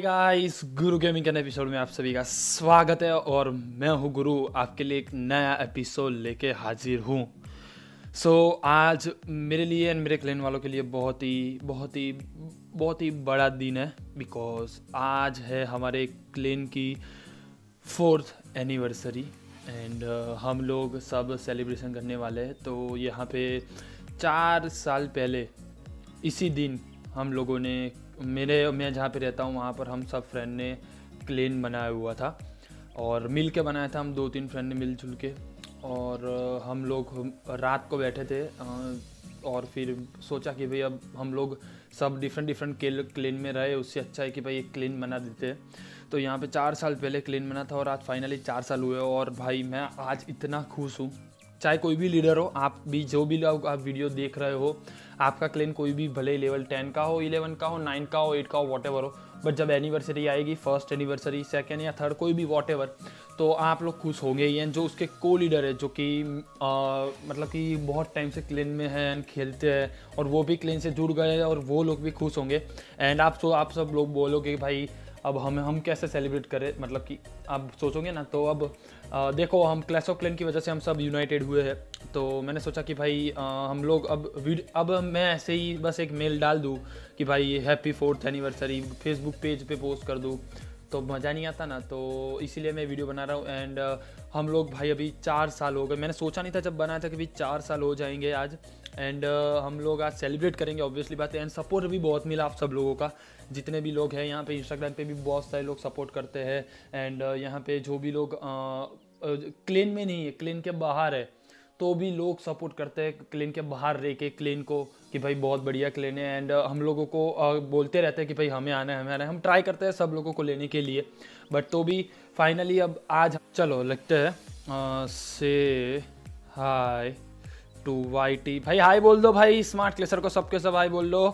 Guys गुरु gaming के नए episode में आप सभी का स्वागत है और मैं हूँ गुरु आपके लिए एक नया एपिसोड लेके हाजिर हूँ। सो so, आज मेरे लिए एंड मेरे क्लेन वालों के लिए बहुत ही बहुत ही बहुत ही बड़ा दिन है बिकॉज़ आज है हमारे क्लेन की फोर्थ एनिवर्सरी एंड हम लोग सब सेलिब्रेशन करने वाले हैं। तो यहाँ पे चार साल पहले इसी दिन हम लोगों ने मेरे, मैं जहाँ पे रहता हूँ, वहाँ पर हम सब फ्रेंड ने क्लेन बनाया हुआ था और मिल के बनाया था हम दो तीन फ्रेंड ने मिलजुल के और हम लोग रात को बैठे थे और फिर सोचा कि भाई अब हम लोग सब डिफरेंट डिफरेंट क्लेन में रहे, उससे अच्छा है कि भाई एक क्लेन बना देते तो यहाँ पे चार साल पहले क्लेन बना था और आज फाइनली चार साल हुए और भाई मैं आज इतना खुश हूँ। चाहे कोई भी लीडर हो, आप भी जो भी लोग आप वीडियो देख रहे हो, आपका क्लेन कोई भी भले लेवल टेन का हो इलेवन का हो नाइन का हो एट का हो वॉट हो बट जब एनिवर्सरी आएगी फ़र्स्ट एनिवर्सरी सेकेंड या थर्ड कोई भी वॉट तो आप लोग खुश होंगे ही एंड जो उसके को लीडर है, जो कि मतलब कि बहुत टाइम से क्लेन में है एंड खेलते हैं, और वो भी क्लेन से जुड़ गए और वो लोग भी खुश होंगे। एंड आप तो आप सब लोग बोलोगे भाई अब हम हम कैसे सेलिब्रेट करें? मतलब कि आप सोचोगे ना तो अब आ, देखो हम क्लैश ऑफ़ क्लैन की वजह से हम सब यूनाइटेड हुए हैं। तो मैंने सोचा कि भाई आ, हम लोग अब अब मैं ऐसे ही बस एक मेल डाल दूँ कि भाई happy fourth anniversary Facebook page पे पोस्ट कर दूँ। तो मज़ा नहीं आता ना तो इसीलिए मैं वीडियो बना रहा हूँ। एंड हम लोग भाई अभी चार साल हो गए। मैंने सोचा नहीं था जब बनाया था कि भाई चार साल हो जाएँगे आज। एंड uh, हम लोग आज सेलिब्रेट करेंगे ऑब्वियसली बात है एंड सपोर्ट भी बहुत मिला आप सब लोगों का। जितने भी लोग हैं यहाँ पे इंस्टाग्राम पे भी बहुत सारे लोग सपोर्ट करते हैं। एंड uh, यहाँ पे जो भी लोग क्लेन uh, में नहीं है क्लेन के बाहर है तो भी लोग सपोर्ट करते हैं क्लेन के बाहर रह के क्लेन को कि भाई बहुत बढ़िया क्लेन है। एंड हम लोगों को बोलते रहते हैं कि भाई हमें आना है हमें आना है। हम ट्राई करते हैं सब लोगों को लेने के लिए। बट तो भी फाइनली अब आज चलो लगते हैं से हाय टू वाई टी। भाई, हाय बोल दो भाई स्मार्ट क्लेसर को सबके सब हाय बोल दो।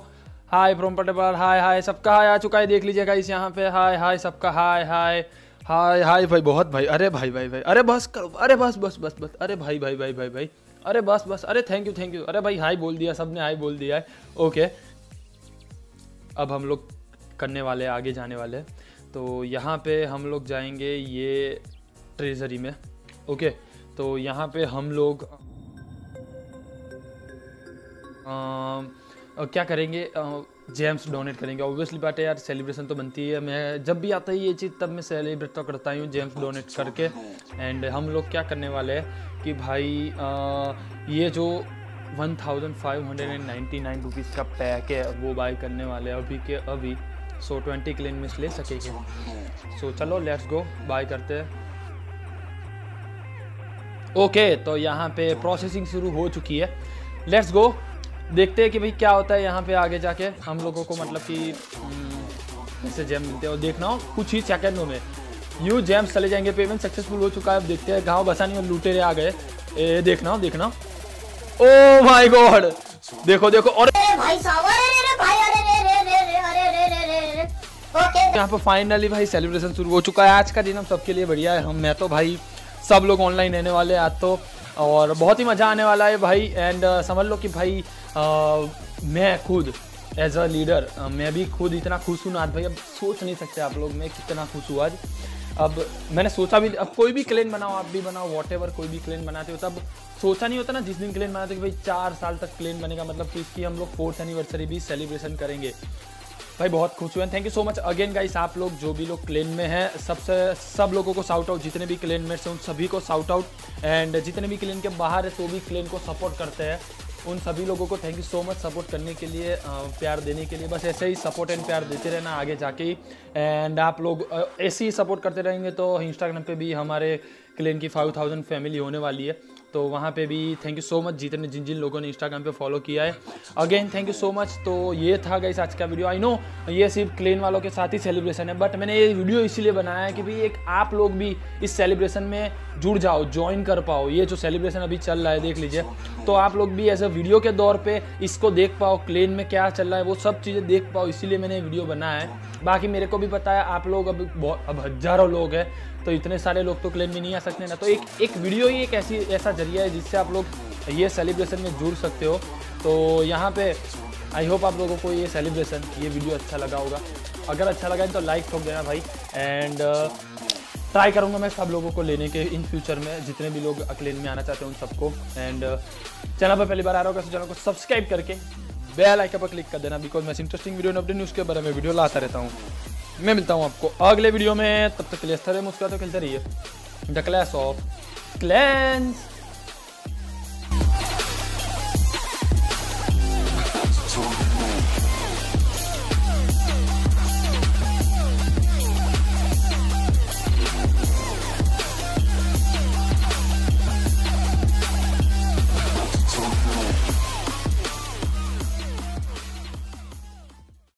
हाय फ्रोम पटेबार हाय हाय, सबका हाय, आ चुका है, देख लीजिएगा इस यहाँ पे हाय हाय, सबका हाय हाय। हाय हाय भाई, बहुत भाई, अरे भाई भाई भाई, अरे बस करो, अरे बस बस बस बस, अरे भाई भाई भाई भाई भाई, अरे बस बस, अरे थैंक यू थैंक यू अरे भाई हाई बोल दिया, सबने हाई बोल दिया है। ओके अब हम लोग करने वाले आगे जाने वाले तो यहाँ पे हम लोग जाएँगे ये ट्रेजरी में। ओके तो यहाँ पे हम लोग क्या करेंगे? जेम्स डोनेट करेंगे। ऑब्वियसली बात है यार सेलिब्रेशन तो बनती है। मैं जब भी आता है ये चीज़ तब मैं सेलिब्रेट तो करता ही हूँ जेम्स डोनेट करके। एंड हम लोग क्या करने वाले हैं कि भाई आ, ये जो one thousand five hundred and ninety nine rupees का पैक है वो बाय करने वाले हैं अभी के अभी। सो ट्वेंटी क्लेन में ले सकेंगे। सो so, चलो लेट्स गो बाय करते हैं। ओके okay, तो यहाँ पे प्रोसेसिंग शुरू हो चुकी है। लेट्स गो देखते हैं कि भाई क्या होता है यहाँ पे आगे जाके हम लोगों को मतलब कि हम्म, ऐसे जैम मिलते हैं और देखना हो कुछ ही सेकेंडों में यू जैम्स चले जाएँगे पेमेंट सक्सेसफुल हो चुका है अब देखते हैं गाँव बसानी और लूटे आ गए ए, देखना हो देखना ओ माई गॉड देखो देखो और यहाँ पे फाइनली भाई सेलिब्रेशन शुरू हो चुका है आज का दिन हम सबके लिए बढ़िया है हम मैं तो भाई सब लोग ऑनलाइन रहने वाले आज तो और बहुत ही मज़ा आने वाला है भाई एंड uh, समझ लो कि भाई uh, मैं खुद एज अ लीडर मैं भी खुद इतना खुश हूँ नाथ भाई, अब सोच नहीं सकते आप लोग मैं कितना खुश हूँ आज। अब मैंने सोचा भी, अब कोई भी क्लेन बनाओ, आप भी बनाओ वॉट कोई भी क्लेन बनाते हो, तब सोचा नहीं होता ना जिस दिन क्लेन बनाते कि भाई चार साल तक क्लेन बनेगा मतलब कि इसकी हम लोग फोर्थ एनिवर्सरी भी सेलिब्रेशन करेंगे। भाई, बहुत खुश हुए thank you so much again guys आप लोग जो भी लोग क्लेन में हैं, सबसे, सब लोगों को साउट आउट जितने भी क्लेन मेट्स हैं उन सभी को साउट आउट एंड जितने भी क्लेन के बाहर है तो भी क्लेन को सपोर्ट करते हैं। उन सभी लोगों को thank you so much support करने के लिए प्यार देने के लिए। बस ऐसे ही सपोर्ट एंड प्यार देते रहना आगे जाके। ही एंड आप लोग ऐसे ही सपोर्ट करते रहेंगे तो इंस्टाग्राम पे भी हमारे क्लेन की फाइव थाउज़ेंड फैमिली होने वाली है। तो वहाँ पे भी थैंक यू सो मच जितने जिन जिन लोगों ने इंस्टाग्राम पे फॉलो किया है। Again thank you so much तो ये था गई आज का वीडियो आई नो ये सिर्फ़ क्लेन वालों के साथ ही सेलिब्रेशन है बट मैंने ये वीडियो इसीलिए बनाया है कि भाई एक आप लोग भी इस सेलिब्रेशन में जुड़ जाओ ज्वाइन कर पाओ। ये जो सेलिब्रेशन अभी चल रहा है, देख लीजिए। तो आप लोग भी एज अ वीडियो के दौर पर इसको देख पाओ क्लेन में क्या चल रहा है, वो सब चीज़ें देख पाओ। इसीलिए मैंने वीडियो बनाया है। बाकी मेरे को भी पता है, आप लोग अब अब हज़ारों लोग हैं। तो इतने सारे लोग तो क्लेम में नहीं आ सकते ना। तो एक एक वीडियो ही एक ऐसी, ऐसा ज़रिया है जिससे आप लोग ये सेलिब्रेशन में जुड़ सकते हो। तो यहाँ पे आई होप आप लोगों को ये सेलिब्रेशन ये वीडियो अच्छा लगा होगा। अगर अच्छा लगा तो लाइक ठोक देना भाई। एंड ट्राई करूँगा मैं सब लोगों को लेने के इन फ्यूचर में, जितने भी लोग अकलेन में आना चाहते हैं उन सबको। एंड चैनल पर पहली बार आ रहा होगा तो चैनल को सब्सक्राइब करके बेल आइकन पर क्लिक कर देना बिकॉज़ मैं इंटरेस्टिंग वीडियो अपडेट न्यूज़ के बारे में वीडियो लाता रहता हूँ। मैं मिलता हूँ आपको अगले वीडियो में, तब तक के लिए स्तर मुस्कुरा तो खेलते रहिए। The clash of clans